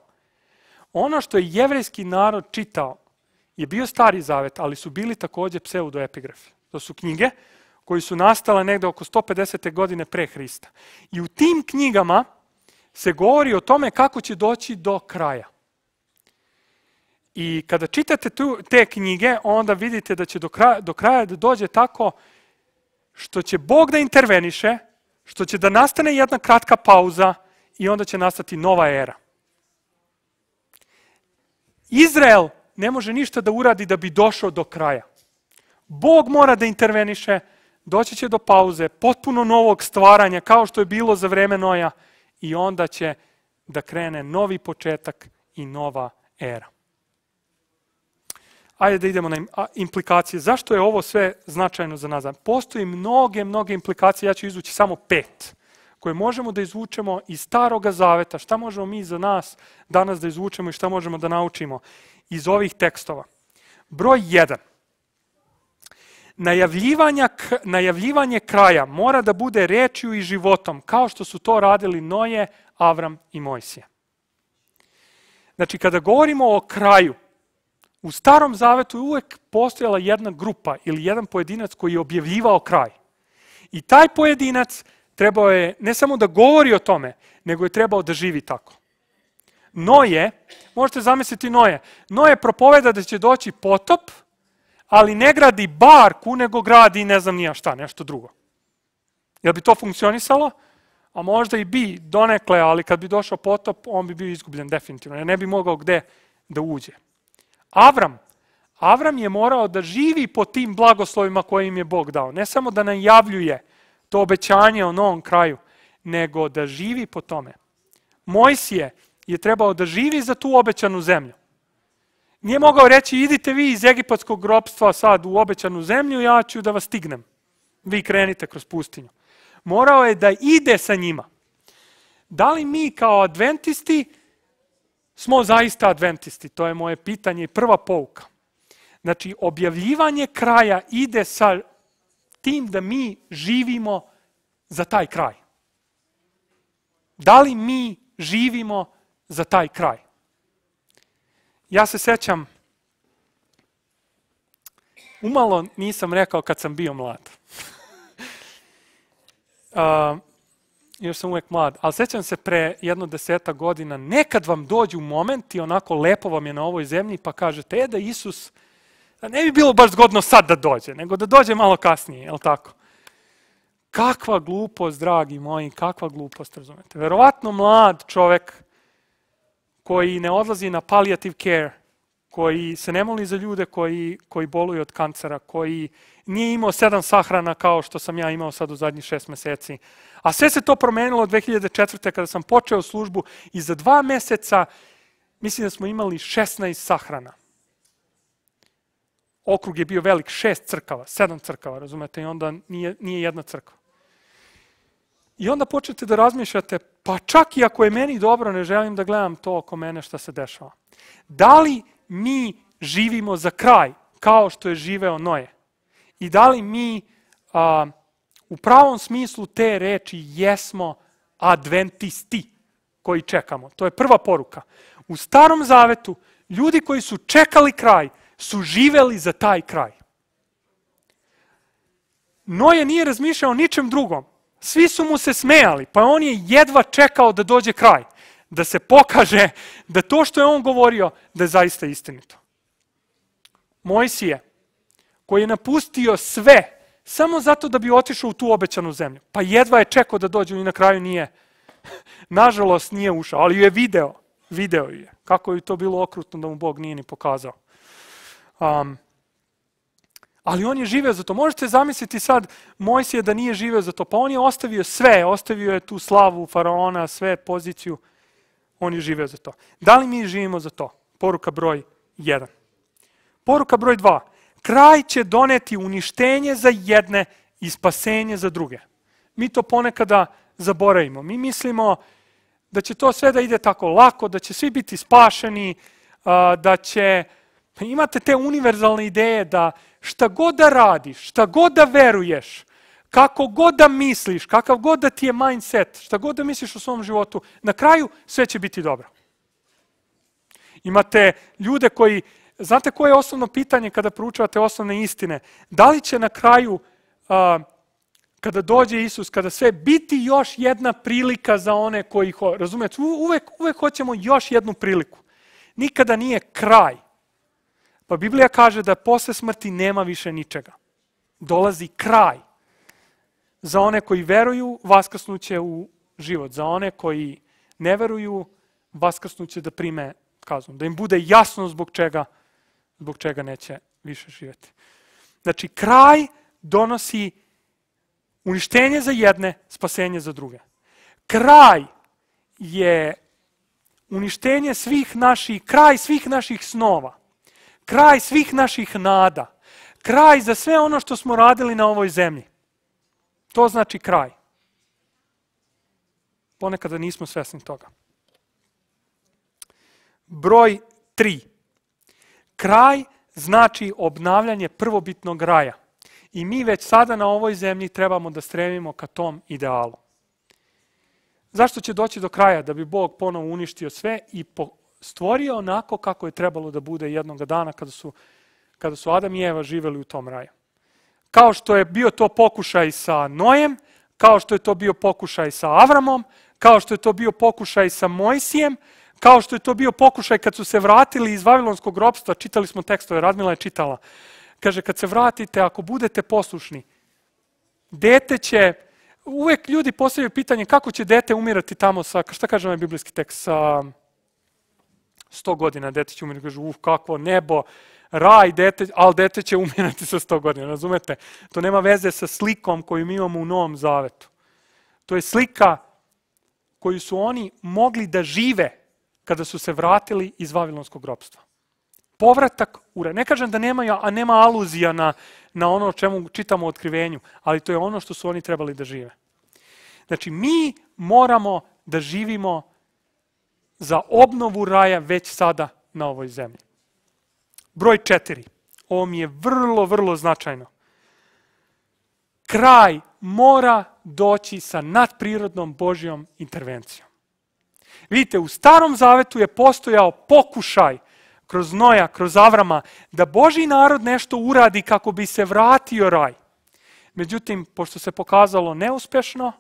ono što je jevrejski narod čitao je bio stari zavet, ali su bili takođe pseudoepigrafi. To su knjige koji su nastale negde oko 150. godine pre Hrista. I u tim knjigama se govori o tome kako će doći do kraja. I kada čitate tu, te knjige, onda vidite da će do kraja, do kraja da dođe tako što će Bog da interveniše, što će da nastane jedna kratka pauza i onda će nastati nova era. Izrael ne može ništa da uradi da bi došao do kraja. Bog mora da interveniše, doći će do pauze, potpuno novog stvaranja, kao što je bilo za vreme Noja, i onda će da krene novi početak i nova era. Ajde da idemo na implikacije. Zašto je ovo sve značajno za nas? Postoji mnoge, mnoge implikacije, ja ću izvući samo pet, koje možemo da izvučemo iz staroga zaveta. Šta možemo mi za nas danas da izvučemo i šta možemo da naučimo iz ovih tekstova? Broj 1. Najavljivanje kraja mora da bude rečju i životom, kao što su to radili Noje, Avram i Mojsije. Znači, kada govorimo o kraju, u starom zavetu je uvek postojala jedna grupa ili jedan pojedinac koji je objavljivao kraj. I taj pojedinac trebao je ne samo da govori o tome, nego je trebao da živi tako. Noje, možete zamisliti Noje, Noje propoveda da će doći potop, ali ne gradi barku, nego gradi ne znam nija šta, nešto drugo. Jel bi to funkcionisalo? A možda i bi donekle, ali kad bi došao potop, on bi bio izgubljen definitivno. Ne bi mogao gde da uđe. Avram, Avram je morao da živi po tim blagoslovima koje im je Bog dao. Ne samo da najavljuje to obećanje o novom kraju, nego da živi po tome. Mojsije je trebao da živi za tu obećanu zemlju. Nije mogao reći, idite vi iz egipatskog grobstva sad u obećanu zemlju, ja ću da vas stignem. Vi krenite kroz pustinju. Morao je da ide sa njima. Da li mi kao adventisti smo zaista adventisti? To je moje pitanje i prva pouka. Znači, objavljivanje kraja ide sa tim da mi živimo za taj kraj. Da li mi živimo za taj kraj? Ja se sećam, umalo nisam rekao kad sam bio mlad. uh, još sam uvek mlad, ali sećam se pre jedno deseta godina, nekad vam dođu moment i onako lepo vam je na ovoj zemlji, pa kažete, e da Isus, da ne bi bilo baš zgodno sad da dođe, nego da dođe malo kasnije, je li tako? Kakva glupost, dragi moji, kakva glupost, razumete? Verovatno mlad čovek koji ne odlazi na palliative care, koji se ne moli za ljude koji, koji boluju od kancera, koji nije imao sedam sahrana kao što sam ja imao sad u zadnjih šest meseci. A sve se to promenilo 2004. kada sam počeo službu i za dva meseca mislim da smo imali 16 sahrana. Okrug je bio velik, šest crkava, sedam crkava, razumete, i onda nije, nije jedna crkva. I onda počnete da razmišljate, pa čak i ako je meni dobro, ne želim da gledam to oko mene šta se dešava. Da li mi živimo za kraj, kao što je živeo Noje? I da li mi a, u pravom smislu te reči jesmo adventisti koji čekamo? To je prva poruka. U starom zavetu ljudi koji su čekali kraj su živeli za taj kraj. Noje nije razmišljao ničem drugom. Svi su mu se smejali, pa on je jedva čekao da dođe kraj. Da se pokaže da to što je on govorio, da je zaista istinito. Mojsije, koji je napustio sve, samo zato da bi otišao u tu obećanu zemlju. Pa jedva je čekao da dođe i na kraju nije, nažalost nije ušao, ali ju je video, video je. Kako je to bilo okrutno da mu Bog nije ni pokazao. Um, Ali on je živeo za to. Možete zamisliti sad Mojsije da nije živeo za to. Pa on je ostavio sve, ostavio je tu slavu faraona, sve poziciju. On je živeo za to. Da li mi živimo za to? Poruka broj 1. Poruka broj 2. Kraj će doneti uništenje za jedne i spasenje za druge. Mi to ponekada zaboravimo. Mi mislimo da će to sve da ide tako lako, da će svi biti spašeni, da će... Imate te univerzalne ideje da šta god da radiš, šta god da veruješ, kako god da misliš, kakav god da ti je mindset, šta god da misliš u svom životu, na kraju sve će biti dobro. Imate ljude koji Znate koje je osnovno pitanje kada proučavate osnovne istine? Da li će na kraju, a, kada dođe Isus, kada sve, biti još jedna prilika za one koji, ho, razumete, uvek, uvek hoćemo još jednu priliku. Nikada nije kraj. Pa Biblija kaže da posle smrti nema više ničega. Dolazi kraj. Za one koji veruju, vaskrsnuće u život. Za one koji ne veruju, vaskrsnuće da prime kaznu. Da im bude jasno zbog čega, zbog čega neće više živjeti. Znači, kraj donosi uništenje za jedne, spasenje za druge. Kraj je uništenje svih naših, kraj svih naših snova, kraj svih naših nada, kraj za sve ono što smo radili na ovoj zemlji. To znači kraj. Ponekada nismo svesni toga. Broj 3. Kraj znači obnavljanje prvobitnog raja. I mi već sada na ovoj zemlji trebamo da stremimo ka tom idealu. Zašto će doći do kraja? Da bi Bog ponovo uništio sve i stvorio onako kako je trebalo da bude jednog dana kada su, kada su Adam i Eva živeli u tom raju. Kao što je bio to pokušaj sa Nojem, kao što je to bio pokušaj sa Avramom, kao što je to bio pokušaj sa Mojsijem, kao što je to bio pokušaj kad su se vratili iz Vavilonskog ropstva, čitali smo tekstove, Radmila je čitala, kaže kad se vratite, ako budete poslušni, dete će, uvek ljudi postavljaju pitanje kako će dete umirati tamo sa, šta kaže ovaj biblijski tekst, sa 100 godina dete će umirati, kaže, uf, kakvo nebo, raj, dete, ali dete će umirati sa 100 godina, razumete? To nema veze sa slikom koju mi imamo u Novom Zavetu. To je slika koju su oni mogli da žive kada su se vratili iz Vavilonskog ropstva. Povratak u Ne kažem da nema, a nema aluzija na, na ono o čemu čitamo u otkrivenju, ali to je ono što su oni trebali da žive. Znači, mi moramo da živimo za obnovu raja već sada na ovoj zemlji. Broj četiri. Ovo mi je vrlo, vrlo značajno. Kraj mora doći sa nadprirodnom Božjom intervencijom. Vidite, u starom zavetu je postojao pokušaj kroz Noja, kroz Avrama, da Boži narod nešto uradi kako bi se vratio raj. Međutim, pošto se pokazalo neuspešno,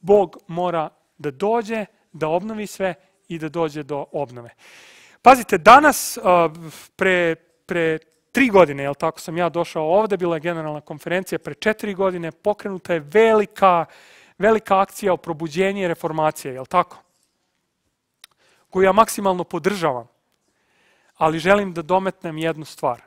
Bog mora da dođe, da obnovi sve i da dođe do obnove. Pazite, danas, pre, pre tri godine, jel tako sam ja došao ovde, bila je generalna konferencija, pre četiri godine pokrenuta je velika, velika akcija o probuđenju i reformacije, jel tako? Koju ja maksimalno podržavam. Ali želim da dometnem jednu stvar.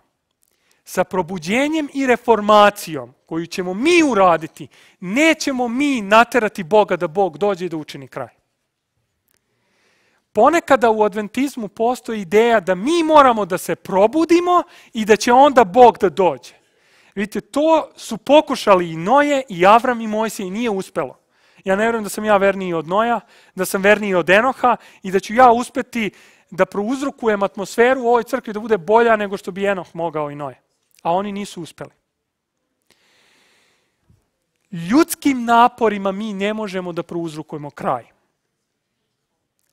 Sa probuđenjem i reformacijom koju ćemo mi uraditi, nećemo mi naterati Boga da Bog dođe i da učini kraj. Ponekada u adventizmu postoji ideja da mi moramo da se probudimo i da će onda Bog da dođe. Vidite, to su pokušali i Noje, i Avram, i Mojsije i nije uspelo. Ja ne vjerujem da sam ja verniji od Noja, da sam verniji od Enoha i da ću ja uspeti da prouzrokujem atmosferu u ovoj crkvi da bude bolja nego što bi Enoh mogao i Noje. A oni nisu uspeli. Ljudskim naporima mi ne možemo da prouzrokujemo kraj.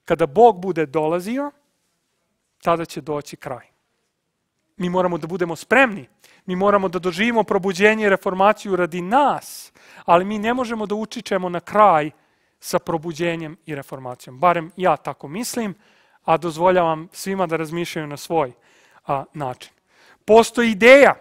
Kada Bog bude dolazio, tada će doći kraj. Mi moramo da budemo spremni. Mi moramo da doživimo probuđenje i reformaciju radi nas, ali mi ne možemo da učičemo na kraj sa probuđenjem i reformacijom. Barem ja tako mislim, a dozvoljavam svima da razmišljaju na svoj a, način. Postoji ideja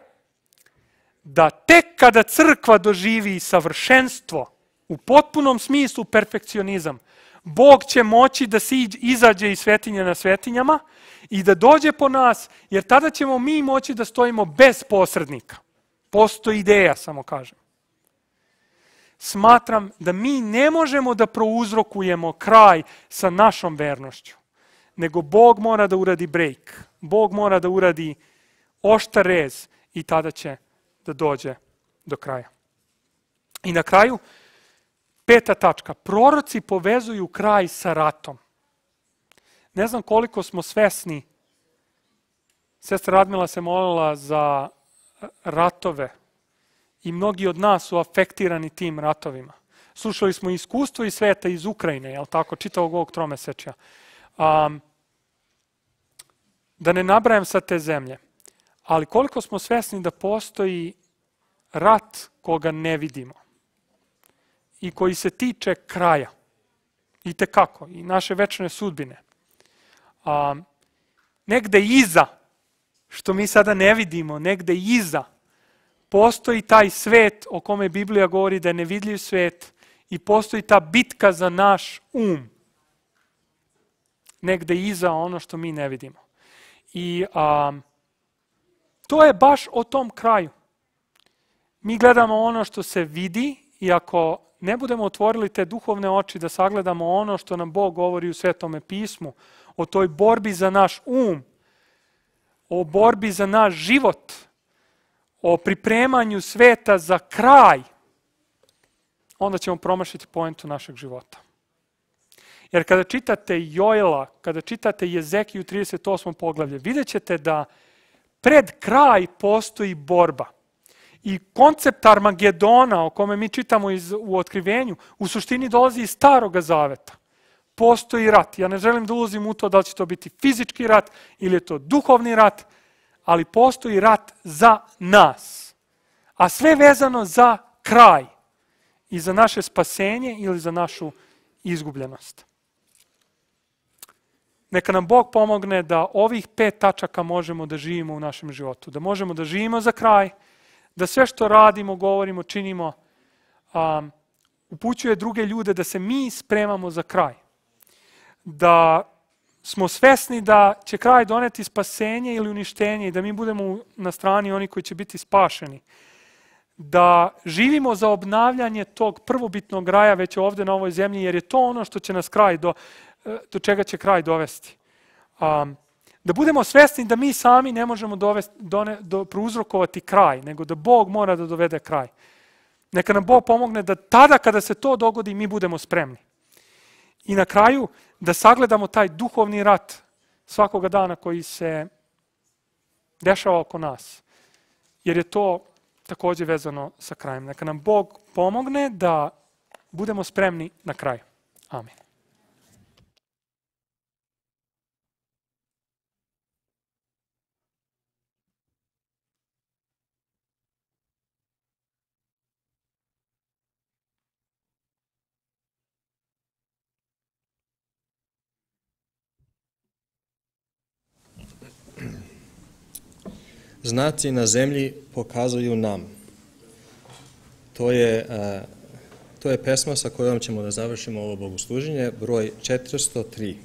da tek kada crkva doživi savršenstvo, u potpunom smislu perfekcionizam, Bog će moći da se izađe iz svetinja na svetinjama i da dođe po nas, jer tada ćemo mi moći da stojimo bez posrednika. Postoji ideja, samo kažem. Smatram da mi ne možemo da prouzrokujemo kraj sa našom vernošću, nego Bog mora da uradi break. Bog mora da uradi oštar rez i tada će da dođe do kraja. I na kraju, Peta tačka. Proroci povezuju kraj sa ratom. Ne znam koliko smo svesni. Sestra Radmila se molila za ratove i mnogi od nas su afektirani tim ratovima. Slušali smo iskustvo iz sveta iz Ukrajine, jel tako, čitavog ovog tromesečja. Um, da ne nabrajam sa te zemlje, ali koliko smo svesni da postoji rat koga ne vidimo i koji se tiče kraja. I te kako, i naše večne sudbine. A, negde iza, što mi sada ne vidimo, negde iza, postoji taj svet o kome Biblija govori da je nevidljiv svet i postoji ta bitka za naš um. Negde iza ono što mi ne vidimo. I a, to je baš o tom kraju. Mi gledamo ono što se vidi i ako ne budemo otvorili te duhovne oči da sagledamo ono što nam Bog govori u Svetome pismu, o toj borbi za naš um, o borbi za naš život, o pripremanju sveta za kraj, onda ćemo promašiti poentu našeg života. Jer kada čitate Jojla, kada čitate Jezekiju 38. poglavlje, vidjet ćete da pred kraj postoji borba. I koncept Armagedona, o kome mi čitamo iz, u otkrivenju, u suštini dolazi iz staroga zaveta. Postoji rat. Ja ne želim da ulazim u to da li će to biti fizički rat ili je to duhovni rat, ali postoji rat za nas. A sve vezano za kraj i za naše spasenje ili za našu izgubljenost. Neka nam Bog pomogne da ovih pet tačaka možemo da živimo u našem životu. Da možemo da živimo za kraj, da sve što radimo, govorimo, činimo, um, upućuje druge ljude da se mi spremamo za kraj. Da smo svesni da će kraj doneti spasenje ili uništenje i da mi budemo na strani oni koji će biti spašeni. Da živimo za obnavljanje tog prvobitnog raja već ovde na ovoj zemlji, jer je to ono što će nas kraj do, do čega će kraj dovesti. Um, da budemo svesni da mi sami ne možemo dovesti, done, do, prouzrokovati kraj, nego da Bog mora da dovede kraj. Neka nam Bog pomogne da tada kada se to dogodi mi budemo spremni. I na kraju da sagledamo taj duhovni rat svakoga dana koji se dešava oko nas. Jer je to takođe vezano sa krajem. Neka nam Bog pomogne da budemo spremni na kraju. Amin. Znaci na zemlji pokazuju nam. To je, a, to je pesma sa kojom ćemo da završimo ovo bogosluženje, broj 403.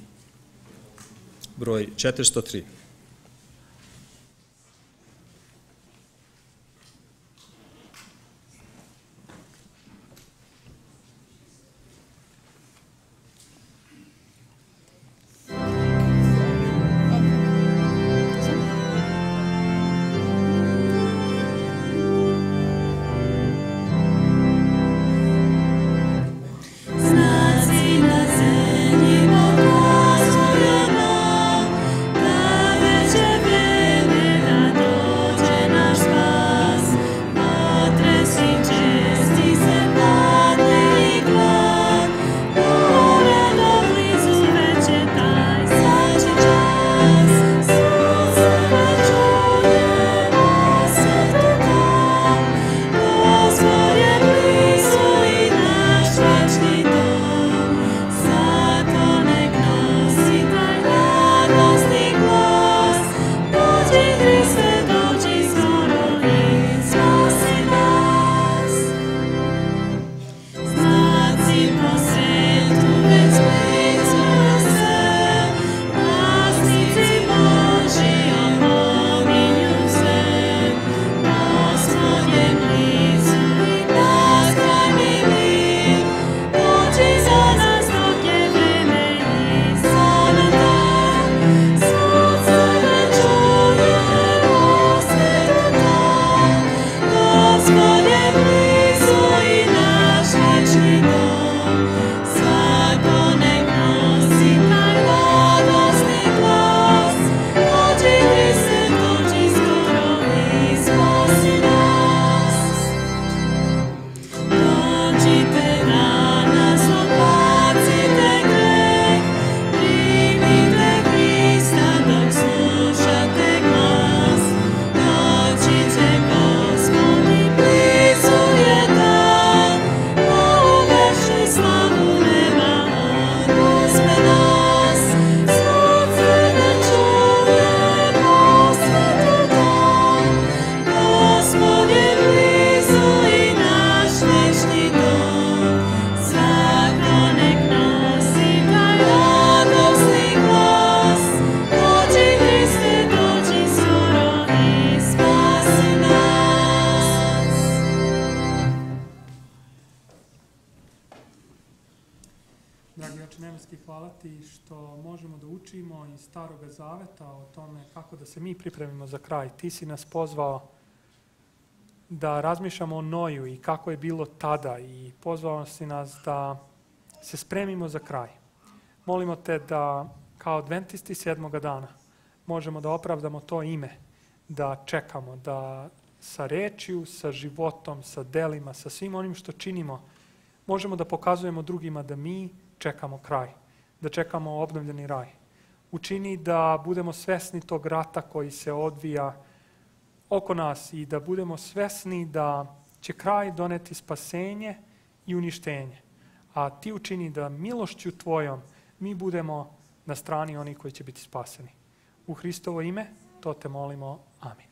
Broj 403. Ti si nas pozvao da razmišljamo o Noju i kako je bilo tada i pozvao si nas da se spremimo za kraj. Molimo te da kao adventisti sedmoga dana možemo da opravdamo to ime, da čekamo, da sa rečju, sa životom, sa delima, sa svim onim što činimo, možemo da pokazujemo drugima da mi čekamo kraj, da čekamo obnovljeni raj. Učini da budemo svesni tog rata koji se odvija oko nas i da budemo svesni da će kraj doneti spasenje i uništenje. A ti učini da milošću tvojom mi budemo na strani onih koji će biti spaseni. U Hristovo ime to te molimo. Amin.